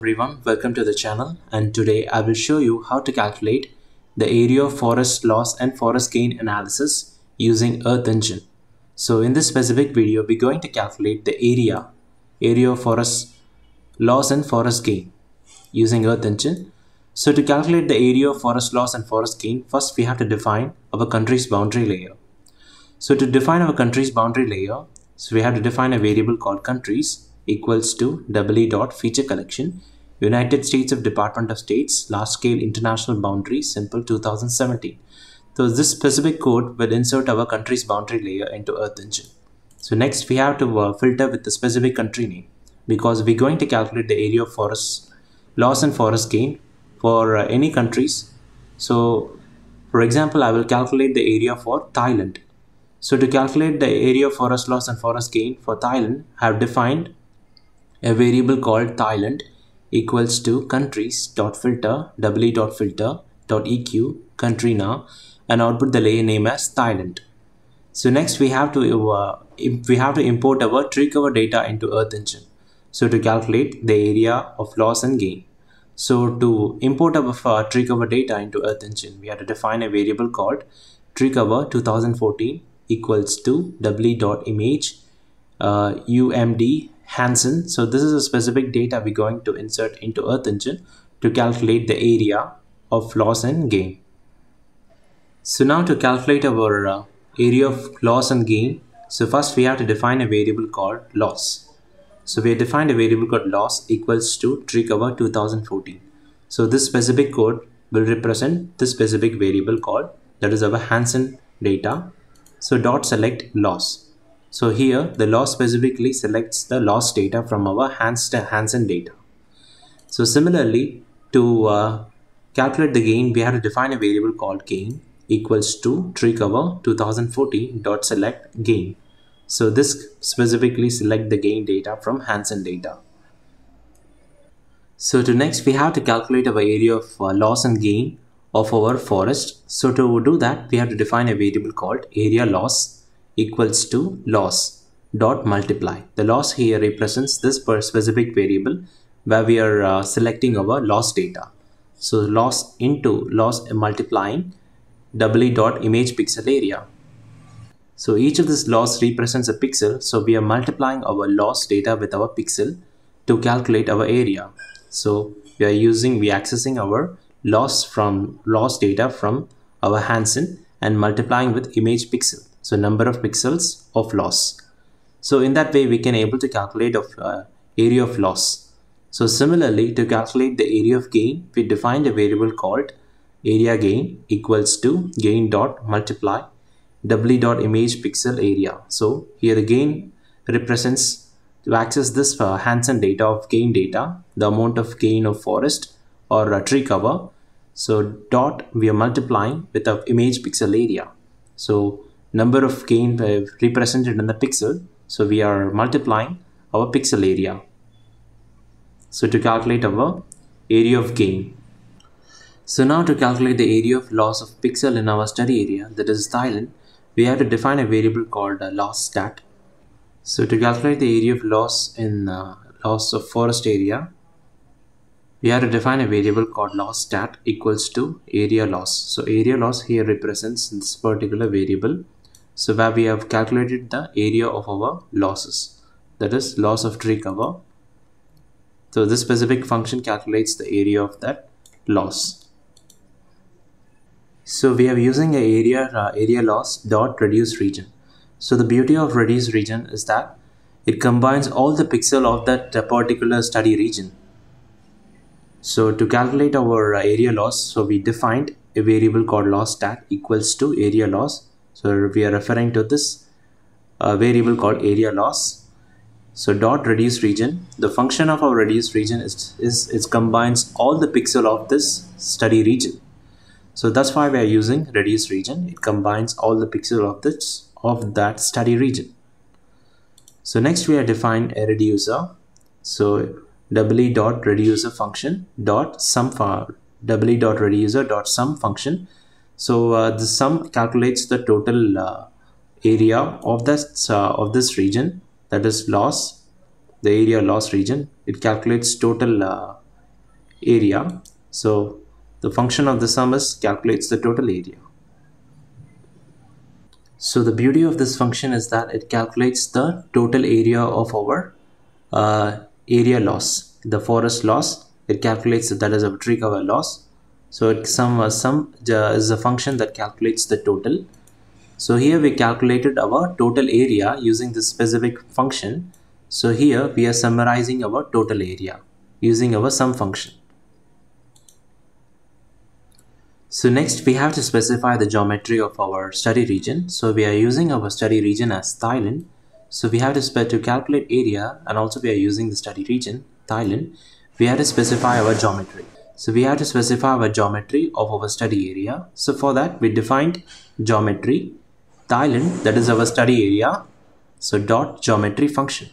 everyone. Welcome to the channel. And today I will show you how to calculate the area of forest loss and forest gain analysis using earth engine. So in this specific video we're going to calculate the area area of forest loss and forest gain using earth engine. So to calculate the area of forest loss and forest gain first we have to define our country's boundary layer. So to define our country's boundary layer so we have to define a variable called countries equals to WE dot feature collection. United States of Department of States large scale international boundary simple 2017 so this specific code will insert our country's boundary layer into earth engine. So next we have to uh, filter with the specific country name because we're going to calculate the area of forest loss and forest gain for uh, any countries. So for example I will calculate the area for Thailand. So to calculate the area of forest loss and forest gain for Thailand I have defined a variable called Thailand equals to countries dot filter w dot filter dot eq country now and output the layer name as Thailand. So next we have to uh, we have to import our tree cover data into Earth Engine. So to calculate the area of loss and gain. So to import our uh, tree cover data into Earth Engine, we have to define a variable called tree cover 2014 equals to w dot image uh, umd Hansen. So this is a specific data we're going to insert into Earth Engine to calculate the area of loss and gain. So now to calculate our uh, area of loss and gain, so first we have to define a variable called loss. So we defined a variable called loss equals to tree cover 2014. So this specific code will represent this specific variable called that is our Hansen data. So dot select loss. So here the loss specifically selects the loss data from our Hansen data. So similarly to uh, calculate the gain we have to define a variable called gain equals to tree cover 2014 dot select gain. So this specifically select the gain data from Hansen data. So to next we have to calculate our area of uh, loss and gain of our forest. So to do that we have to define a variable called area loss equals to loss dot multiply. The loss here represents this per specific variable where we are uh, selecting our loss data. So loss into loss multiplying W dot image pixel area. So each of this loss represents a pixel. So we are multiplying our loss data with our pixel to calculate our area. So we are using, we are accessing our loss from loss data from our Hansen and multiplying with image pixel so number of pixels of loss. So in that way we can able to calculate of uh, area of loss. So similarly to calculate the area of gain we defined a variable called area gain equals to gain dot multiply w dot image pixel area. So here the gain represents to access this uh, Hansen data of gain data the amount of gain of forest or a tree cover. So dot we are multiplying with the image pixel area. So number of gain represented in the pixel. So we are multiplying our pixel area. So to calculate our area of gain. So now to calculate the area of loss of pixel in our study area, that is Thailand, we have to define a variable called loss stat. So to calculate the area of loss in uh, loss of forest area, we have to define a variable called loss stat equals to area loss. So area loss here represents this particular variable so where we have calculated the area of our losses, that is loss of tree cover. So this specific function calculates the area of that loss. So we are using a area uh, area loss dot reduce region. So the beauty of reduce region is that it combines all the pixel of that uh, particular study region. So to calculate our uh, area loss, so we defined a variable called loss stat equals to area loss so we are referring to this uh, variable called area loss. So dot reduce region. The function of our reduce region is, is it combines all the pixel of this study region. So that's why we are using reduce region. It combines all the pixel of this of that study region. So next we are defined a reducer. So w dot reducer function dot sum w dot reducer dot sum function so uh, the sum calculates the total uh, area of this uh, of this region that is loss, the area loss region. It calculates total uh, area. So the function of the sum is calculates the total area. So the beauty of this function is that it calculates the total area of our uh, area loss, the forest loss. It calculates that is a tree cover loss. So it sum uh, sum is a function that calculates the total. So here we calculated our total area using this specific function. So here we are summarizing our total area using our sum function. So next we have to specify the geometry of our study region. So we are using our study region as Thailand. So we have to, specify to calculate area and also we are using the study region, Thailand. We have to specify our geometry. So we have to specify our geometry of our study area. So for that we defined geometry, Thailand that is our study area. So dot geometry function.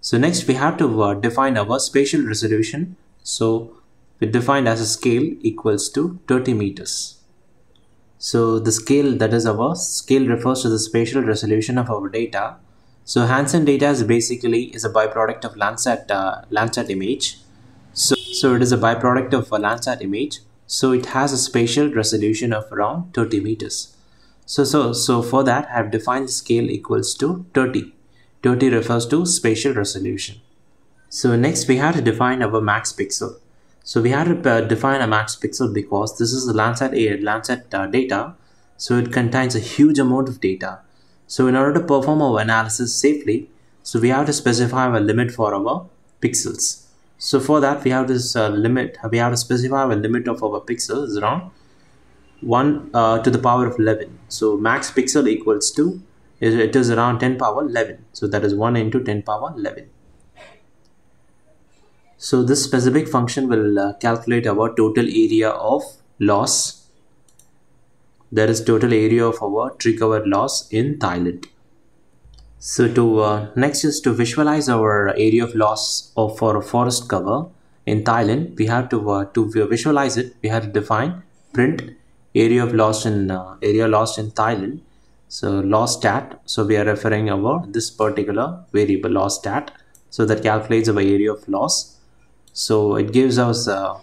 So next we have to uh, define our spatial resolution. So we defined as a scale equals to 30 meters. So the scale that is our scale refers to the spatial resolution of our data. So Hansen data is basically is a byproduct of Landsat uh, Landsat image. So, so it is a byproduct of a Landsat image. So it has a spatial resolution of around 30 meters. So, so, so for that I have defined scale equals to 30. 30 refers to spatial resolution. So next we have to define our max pixel. So we have to uh, define a max pixel because this is the Landsat, A, Landsat uh, data. So it contains a huge amount of data. So in order to perform our analysis safely, so we have to specify a limit for our pixels. So for that we have this uh, limit, we have to specify a limit of our pixels around 1 uh, to the power of 11. So max pixel equals to, it is around 10 power 11. So that is 1 into 10 power 11. So this specific function will uh, calculate our total area of loss. That is total area of our tree cover loss in Thailand. So to uh, next is to visualize our area of loss of for forest cover in Thailand. We have to uh, to visualize it. We have to define print area of loss in uh, area lost in Thailand. So loss stat. So we are referring over this particular variable loss stat. So that calculates our area of loss so it gives us uh,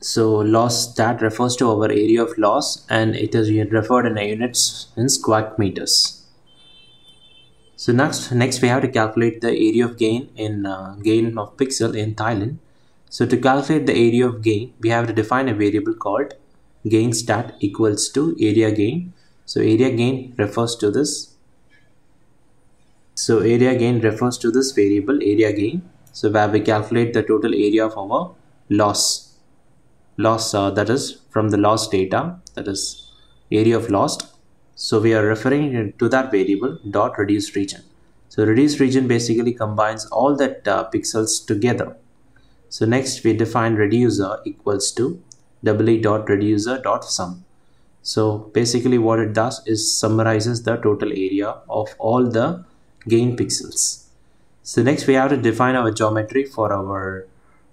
so loss stat refers to our area of loss and it is referred in units in square meters so next next we have to calculate the area of gain in uh, gain of pixel in Thailand. So to calculate the area of gain we have to define a variable called gain stat equals to area gain. So area gain refers to this. So area gain refers to this variable area gain. So where we calculate the total area of our loss. Loss uh, that is from the loss data that is area of lost so we are referring to that variable dot reduced region so reduced region basically combines all that uh, pixels together so next we define reducer equals to doubly dot reducer dot sum so basically what it does is summarizes the total area of all the gain pixels so next we have to define our geometry for our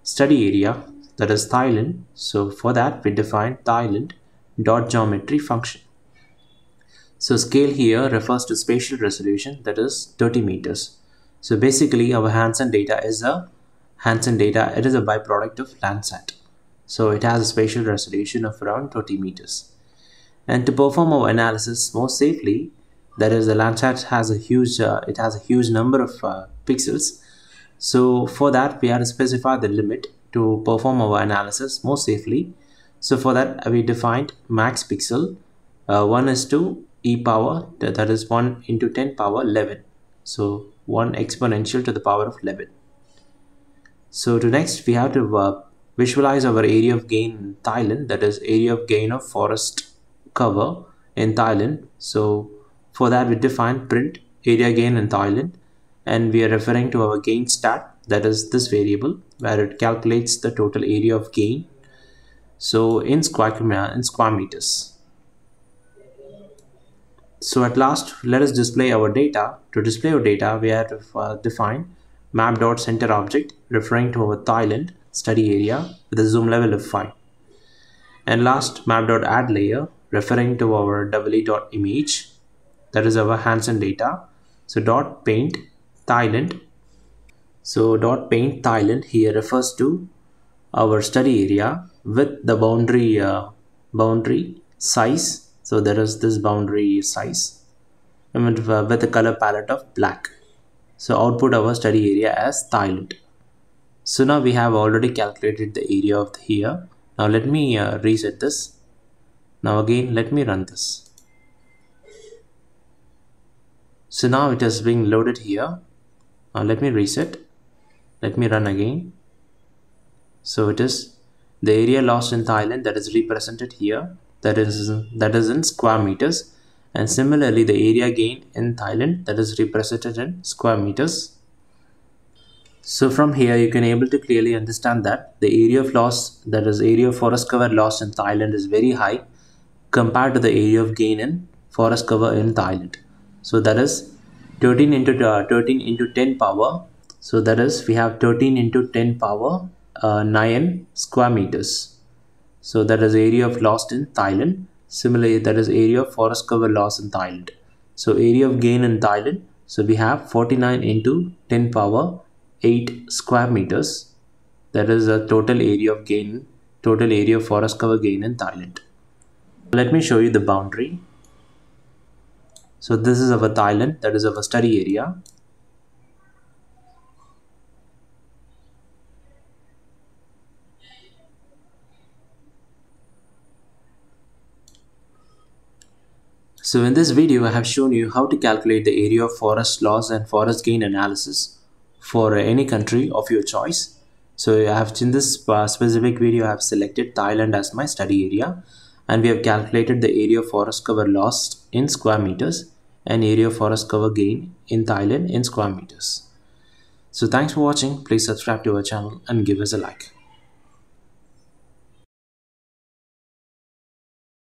study area that is Thailand. So for that we define Thailand dot geometry function. So scale here refers to spatial resolution that is 30 meters. So basically our Hansen data is a Hansen data, it is a byproduct of Landsat. So it has a spatial resolution of around 30 meters. And to perform our analysis more safely, that is the Landsat has a huge, uh, it has a huge number of uh, pixels so for that we have to specify the limit to perform our analysis more safely so for that we defined max pixel uh, 1 is to e power that is 1 into 10 power 11 so 1 exponential to the power of 11 so to next we have to uh, visualize our area of gain in Thailand that is area of gain of forest cover in Thailand. So for that we define print area gain in Thailand and we are referring to our gain stat that is this variable where it calculates the total area of gain. So in square in square meters so at last let us display our data. To display our data we have to uh, define map dot center object referring to our Thailand study area with a zoom level of 5 and last map dot add layer referring to our doubly dot image that is our Hansen data. So dot paint Thailand. So dot paint Thailand here refers to our study area with the boundary uh, boundary size so there is this boundary size. With a color palette of black. So output our study area as Thailand. So now we have already calculated the area of the here. Now let me uh, reset this. Now again let me run this. So now it is being loaded here. Now let me reset. Let me run again. So it is the area lost in Thailand that is represented here that is that is in square meters. And similarly the area gain in Thailand that is represented in square meters. So from here you can able to clearly understand that the area of loss that is area of forest cover loss in Thailand is very high compared to the area of gain in forest cover in Thailand. So that is 13 into uh, 13 into 10 power. So that is we have 13 into 10 power uh, 9 square meters so that is area of lost in Thailand. Similarly that is area of forest cover loss in Thailand. So area of gain in Thailand. So we have 49 into 10 power 8 square meters. That is the total area of gain total area of forest cover gain in Thailand. Let me show you the boundary. So this is our Thailand. That is our study area So in this video I have shown you how to calculate the area of forest loss and forest gain analysis for any country of your choice. So I have in this specific video I have selected Thailand as my study area and we have calculated the area of forest cover lost in square meters and area of forest cover gain in Thailand in square meters. So thanks for watching. Please subscribe to our channel and give us a like.